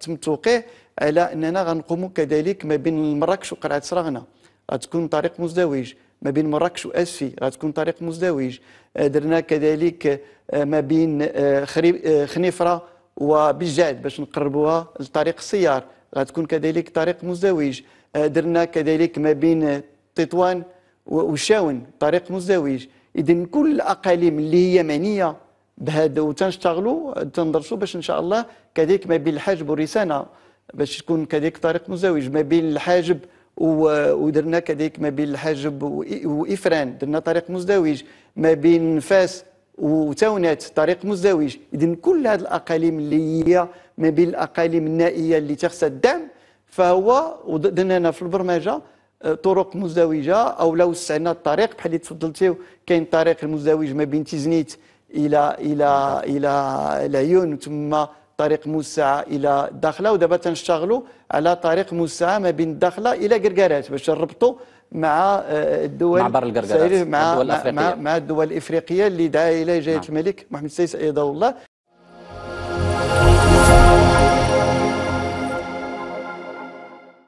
تم التوقيع على أننا غنقوموا كذلك ما بين مراكش وقلعة سراغنا. غتكون طريق مزدوج. ما بين مراكش وأسفي غتكون طريق مزدوج. آه، درنا كذلك آه، ما بين آه، خنيفرة وبالجعد باش نقربوها لطريق السيار. غتكون كذلك طريق مزدوج. درنا كذلك ما بين تطوان وشاون طريق مزدوج. اذا كل الأقاليم اللي هي معنية بهذا وتنشتغلوا تندرسوا باش إن شاء الله كذلك ما بين الحاجب والرسانة باش تكون كذلك طريق مزدوج ما بين الحاجب ودرنا كذلك ما بين الحاجب وإفران درنا طريق مزدوج. ما بين فاس وتاونات طريق مزدوج. اذا كل هذه الأقاليم اللي هي ما بين الأقاليم النائية اللي تخص الدعم فهو درنا في البرمجة آه، طرق مزدوجة. أو لو وسعنا الطريق بحال اللي تفضلتيو كاين الطريق المزدوج ما بين تيزنيت إلى إلى إلى العيون ثم طريق موسعه إلى الداخله ودابا تنشتغلوا على طريق موسعه ما بين الداخله إلى قرقارات باش نربطوا مع آه، الدول مع بر القرقارات مع, مع, مع, مع الدول الإفريقية اللي دعا اليه جلاله نعم. الملك محمد السادس أيضا الله